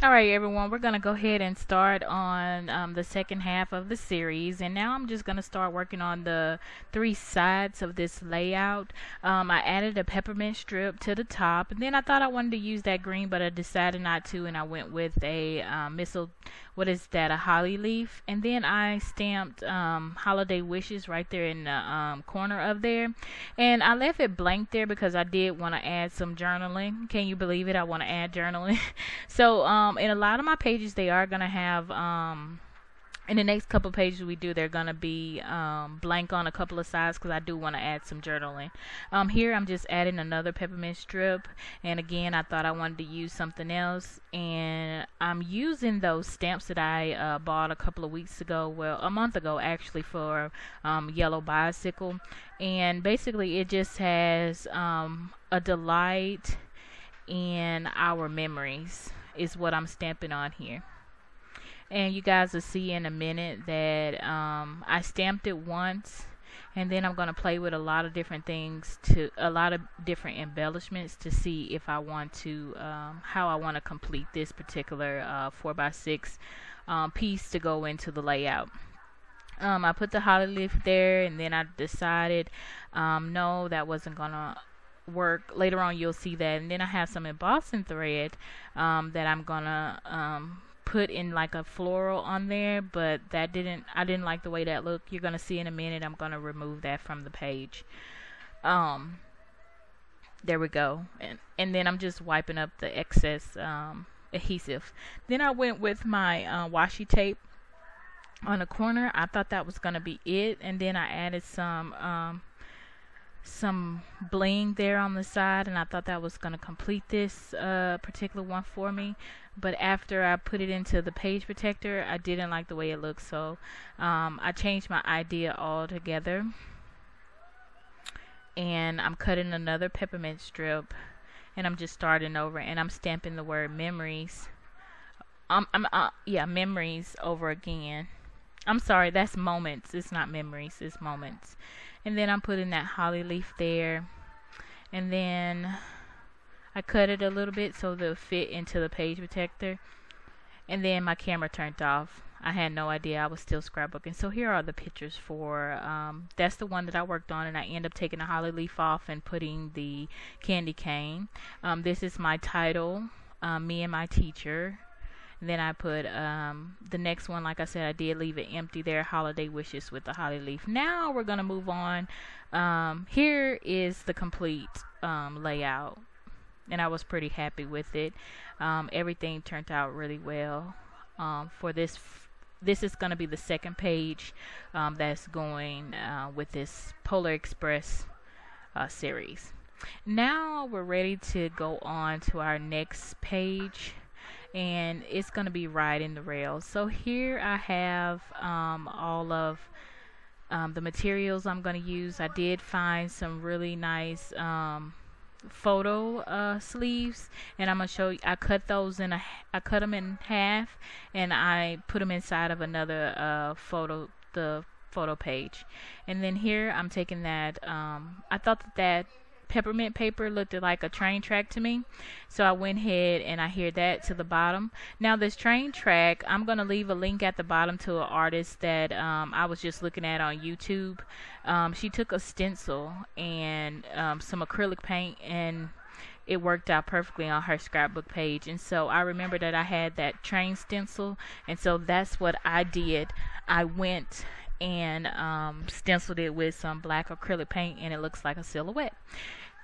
All right, everyone, we're going to go ahead and start on um, the second half of the series. And now I'm just going to start working on the three sides of this layout. Um, I added a peppermint strip to the top. And then I thought I wanted to use that green, but I decided not to. And I went with a um, missile, what is that, a holly leaf. And then I stamped um, holiday wishes right there in the um, corner of there. And I left it blank there because I did want to add some journaling. Can you believe it? I want to add journaling. so, um, in a lot of my pages, they are going to have, um, in the next couple pages we do, they're going to be um, blank on a couple of sides because I do want to add some journaling. Um, here I'm just adding another peppermint strip. And again, I thought I wanted to use something else. And I'm using those stamps that I uh, bought a couple of weeks ago, well, a month ago actually, for um, Yellow Bicycle. And basically, it just has um, a delight in our memories is what I'm stamping on here. And you guys will see in a minute that um, I stamped it once and then I'm going to play with a lot of different things to a lot of different embellishments to see if I want to um, how I want to complete this particular uh, 4x6 um, piece to go into the layout. Um, I put the holly leaf there and then I decided um, no that wasn't gonna work later on you'll see that. And then I have some embossing thread um, that I'm gonna um, put in like a floral on there but that didn't I didn't like the way that looked you're gonna see in a minute I'm gonna remove that from the page. Um, there we go. And, and then I'm just wiping up the excess um, adhesive. Then I went with my uh, washi tape on the corner. I thought that was gonna be it. And then I added some um, some bling there on the side and I thought that was going to complete this uh, particular one for me. But after I put it into the page protector I didn't like the way it looked. So um, I changed my idea altogether. And I'm cutting another peppermint strip and I'm just starting over and I'm stamping the word memories. Um, I'm, uh, yeah memories over again I'm sorry that's moments. It's not memories it's moments. And then I'm putting that holly leaf there. And then I cut it a little bit so they'll fit into the page protector. And then my camera turned off. I had no idea I was still scrapbooking. So here are the pictures for um, that's the one that I worked on and I end up taking the holly leaf off and putting the candy cane. Um, this is my title um, me and my teacher then I put um, the next one, like I said, I did leave it empty there, Holiday Wishes with the holly leaf. Now we're going to move on. Um, here is the complete um, layout, and I was pretty happy with it. Um, everything turned out really well um, for this. this is going to be the second page um, that's going uh, with this Polar Express uh, series. Now we're ready to go on to our next page and it's going to be right in the rails. So here I have um, all of um, the materials I'm going to use. I did find some really nice um, photo uh, sleeves and I'm gonna show you I cut those in a I cut them in half and I put them inside of another uh, photo the photo page and then here I'm taking that um, I thought that that peppermint paper looked like a train track to me. So I went ahead and I hear that to the bottom. Now this train track, I'm going to leave a link at the bottom to an artist that um, I was just looking at on YouTube. Um, she took a stencil and um, some acrylic paint and it worked out perfectly on her scrapbook page. And so I remember that I had that train stencil, and so that's what I did. I went and um, stenciled it with some black acrylic paint, and it looks like a silhouette.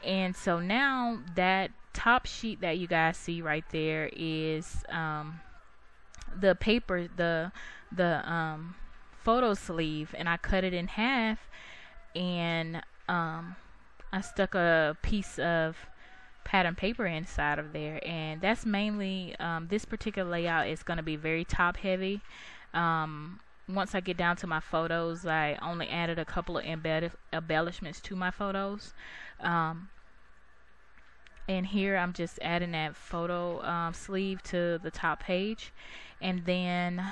And so now that top sheet that you guys see right there is um, the paper, the the um, photo sleeve, and I cut it in half, and um, I stuck a piece of pattern paper inside of there and that's mainly um, this particular layout is going to be very top heavy um, once I get down to my photos I only added a couple of embellishments to my photos. Um, and here I'm just adding that photo um, sleeve to the top page. And then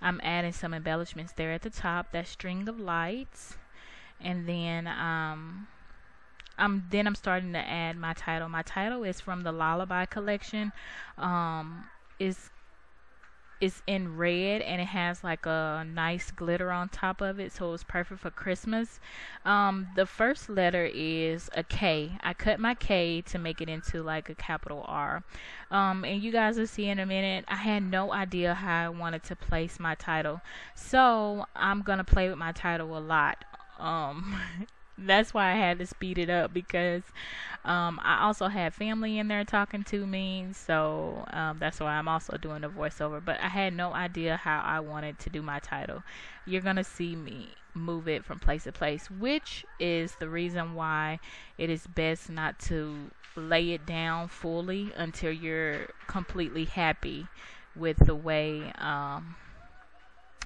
I'm adding some embellishments there at the top that string of lights. And then um, I'm then I'm starting to add my title. My title is from the Lullaby collection. Um, is is in red and it has like a nice glitter on top of it so it's perfect for christmas. Um, the first letter is a k. I cut my k to make it into like a capital r. Um, and you guys will see in a minute i had no idea how i wanted to place my title. So i'm gonna play with my title a lot. Um, that's why I had to speed it up because um, I also had family in there talking to me, so um, that's why I'm also doing the voiceover. But I had no idea how I wanted to do my title. You're gonna see me move it from place to place, which is the reason why it is best not to lay it down fully until you're completely happy with the way um,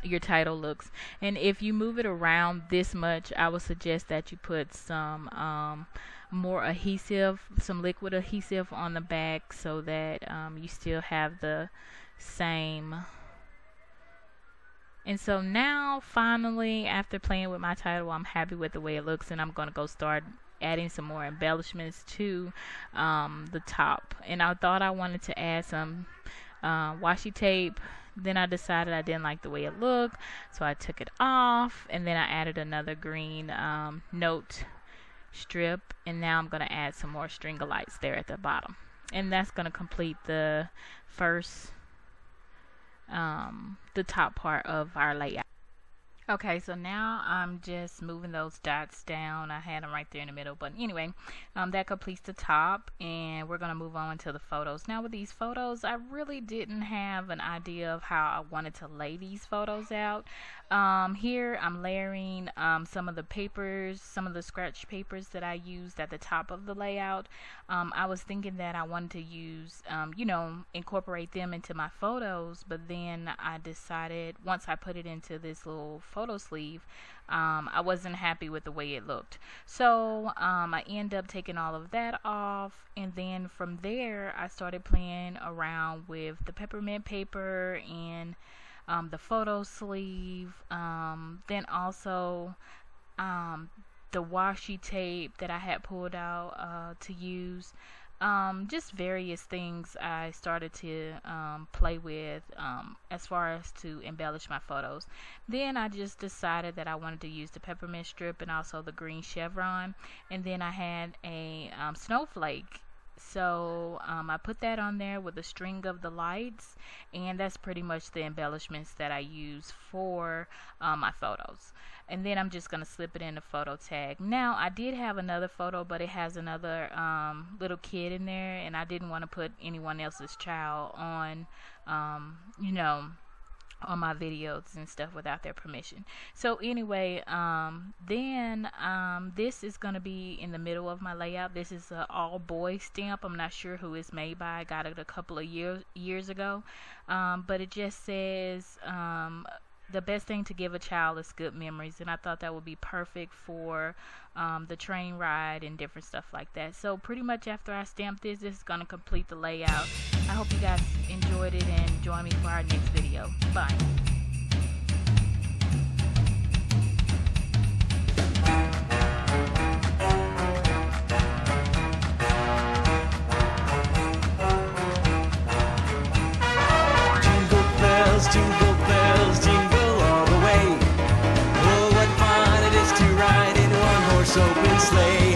your title looks. And if you move it around this much, I would suggest that you put some um, more adhesive, some liquid adhesive on the back so that um, you still have the same. And so now, finally, after playing with my title, I'm happy with the way it looks, and I'm going to go start adding some more embellishments to um, the top. And I thought I wanted to add some uh, washi tape then I decided I didn't like the way it looked, so I took it off, and then I added another green um, note strip, and now I'm going to add some more string lights there at the bottom. And that's going to complete the first, um, the top part of our layout. Okay, so now I'm just moving those dots down. I had them right there in the middle, but anyway, um, that completes the top, and we're going to move on to the photos. Now with these photos, I really didn't have an idea of how I wanted to lay these photos out. Um, here I'm layering um, some of the papers, some of the scratch papers that I used at the top of the layout. Um, I was thinking that I wanted to use, um, you know, incorporate them into my photos, but then I decided once I put it into this little photo sleeve, um, I wasn't happy with the way it looked. So um, I end up taking all of that off, and then from there I started playing around with the peppermint paper and um, the photo sleeve, um, then also um, the washi tape that I had pulled out uh, to use. Um, just various things I started to um, play with um, as far as to embellish my photos. Then I just decided that I wanted to use the peppermint strip and also the green chevron. And then I had a snowflake so um, I put that on there with a string of the lights, and that's pretty much the embellishments that I use for um, my photos. And then I'm just going to slip it in the photo tag. Now, I did have another photo, but it has another um, little kid in there, and I didn't want to put anyone else's child on, um, you know, on my videos and stuff without their permission. So anyway, um, then um, this is going to be in the middle of my layout. This is an all boy stamp. I'm not sure who it's made by. I got it a couple of years years ago, um, but it just says um, the best thing to give a child is good memories, and I thought that would be perfect for um, the train ride and different stuff like that. So pretty much after I stamp this, this is going to complete the layout. I hope you guys enjoyed it and join me for our next video. Bye. Jingle bells, jingle all the way. Oh, what fun it is to ride in one horse open sleigh.